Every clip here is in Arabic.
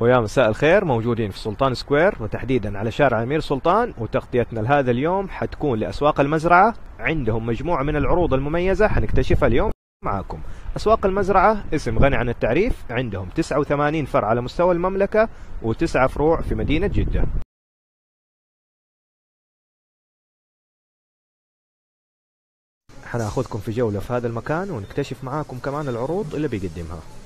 ويا مساء الخير موجودين في سلطان سكوير وتحديدا على شارع أمير سلطان وتغطيتنا لهذا اليوم حتكون لأسواق المزرعة. عندهم مجموعة من العروض المميزة حنكتشفها اليوم معاكم. أسواق المزرعة اسم غني عن التعريف عندهم 89 فرع على مستوى المملكة وتسعة فروع في مدينة جدة. حناخذكم في جولة في هذا المكان ونكتشف معاكم كمان العروض اللي بيقدمها.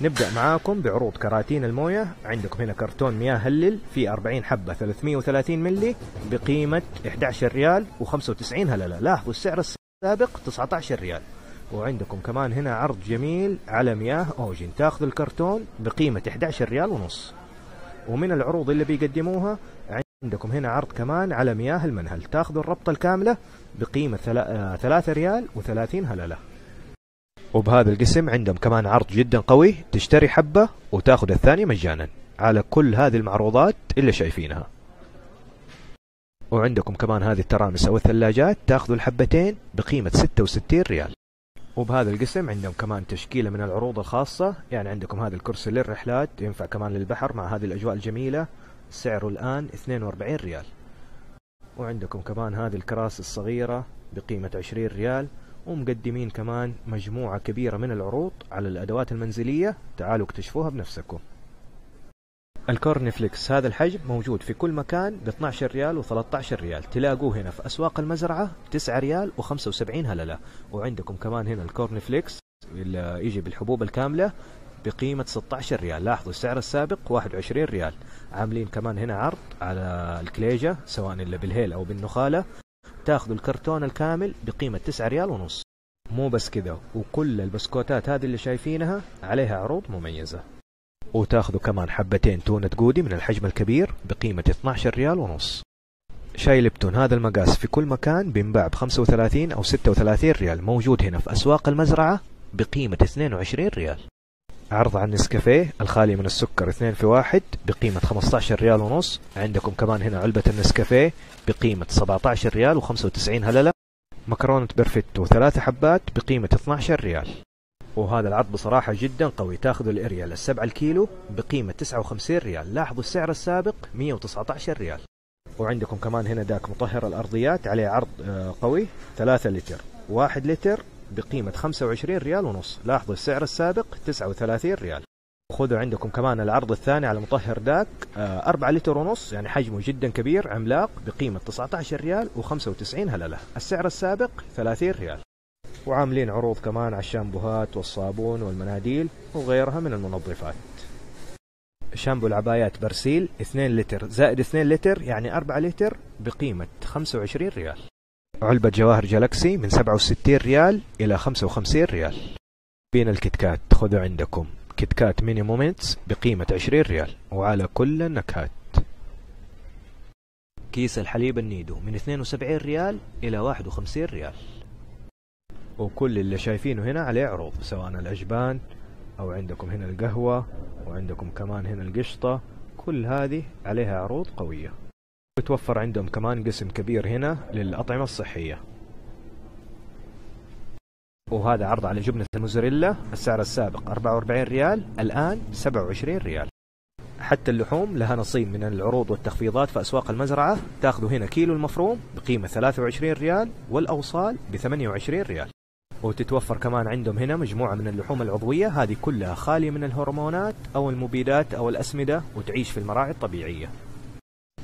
نبدأ معاكم بعروض كراتين الموية. عندكم هنا كرتون مياه هلل في 40 حبة 330 ملي بقيمة 11 ريال و95 هللة لاحظوا السعر السابق 19 ريال. وعندكم كمان هنا عرض جميل على مياه اوجن تاخذوا الكرتون بقيمة 11 ريال ونص. ومن العروض اللي بيقدموها عندكم هنا عرض كمان على مياه المنهل. تاخذوا الربطة الكاملة بقيمة 3 ريال و30 هللة وبهذا القسم عندهم كمان عرض جدا قوي تشتري حبة وتاخذ الثانية مجانا على كل هذه المعروضات اللي شايفينها. وعندكم كمان هذه الترامس أو الثلاجات تاخذوا الحبتين بقيمة 66 ريال. وبهذا القسم عندهم كمان تشكيلة من العروض الخاصة يعني عندكم هذا الكرسي للرحلات ينفع كمان للبحر مع هذه الأجواء الجميلة سعره الآن 42 ريال. وعندكم كمان هذه الكراسي الصغيرة بقيمة 20 ريال ومقدمين كمان مجموعة كبيرة من العروض على الأدوات المنزلية. تعالوا اكتشفوها بنفسكم. ال cornflakes هذا الحجم موجود في كل مكان ب 12 ريال و13 ريال. تلاقوه هنا في أسواق المزرعة 9 ريال و75 هللة. وعندكم كمان هنا ال cornflakes اللي يجي بالحبوب الكاملة بقيمة 16 ريال. لاحظوا السعر السابق 21 ريال. عاملين كمان هنا عرض على الكليجة سواء اللي بالهيل أو بالنخالة. تاخذوا الكرتون الكامل بقيمة 9 ريال ونص. مو بس كذا وكل البسكوتات هذه اللي شايفينها عليها عروض مميزة. وتاخذوا كمان حبتين تونة جودي من الحجم الكبير بقيمة 12 ريال ونص. شاي لبتون هذا المقاس في كل مكان بينباع ب 35 أو 36 ريال موجود هنا في أسواق المزرعة بقيمة 22 ريال. عرض عن نسكافيه الخالي من السكر اثنين في واحد بقيمة 15 ريال ونص. عندكم كمان هنا علبة النسكافيه بقيمة 17 ريال و95 هللة. مكرونة Perfetto ثلاثة حبات بقيمة 12 ريال. وهذا العرض بصراحة جدا قوي. تاخذوا ال Ariel السبعة الكيلو بقيمة 59 ريال. لاحظوا السعر السابق 119 ريال. وعندكم كمان هنا DAC مطهر الأرضيات عليه عرض آه، قوي 3 لتر 1 لتر بقيمة 25 ريال ونص. لاحظوا السعر السابق 39 ريال. خذوا عندكم كمان العرض الثاني على مطهر DAC 4 آه، لتر ونص يعني حجمه جدا كبير عملاق بقيمة 19 ريال و95 هللة. السعر السابق 30 ريال. وعاملين عروض كمان على الشامبوهات والصابون والمناديل وغيرها من المنظفات. شامبو العبايات برسيل 2 لتر زائد 2 لتر يعني 4 لتر بقيمة 25 ريال. علبة جواهر جالاكسي من 67 ريال إلى 55 ريال. بين الكتكات خذوا عندكم KitKat Mini Moments بقيمة 20 ريال وعلى كل النكهات. كيس الحليب ال Nido من 72 ريال إلى 51 ريال. وكل اللي شايفينه هنا عليه عروض سواء الأجبان أو عندكم هنا القهوة وعندكم كمان هنا القشطة كل هذه عليها عروض قوية. يتوفر عندهم كمان قسم كبير هنا للأطعمة الصحية. وهذا عرض على جبنة الموزاريلا السعر السابق 44 ريال الآن 27 ريال. حتى اللحوم لها نصيب من العروض والتخفيضات في أسواق المزرعة تاخذوا هنا كيلو المفروم بقيمة 23 ريال والأوصال ب 28 ريال. وتتوفر كمان عندهم هنا مجموعة من اللحوم العضوية هذه كلها خالية من الهرمونات أو المبيدات أو الأسمدة وتعيش في المراعي الطبيعية.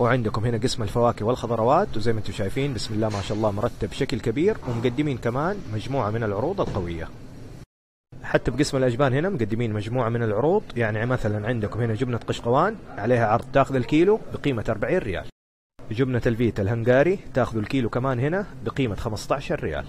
وعندكم هنا قسم الفواكه والخضروات. وزي ما أنتم شايفين بسم الله ما شاء الله مرتب بشكل كبير ومقدمين كمان مجموعة من العروض القوية. حتى بقسم الأجبان هنا مقدمين مجموعة من العروض. يعني مثلا عندكم هنا جبنة قشقوان عليها عرض تاخذ الكيلو بقيمة 40 ريال. جبنة الفيتا الهنغاري تاخذوا الكيلو كمان هنا بقيمة 15 ريال.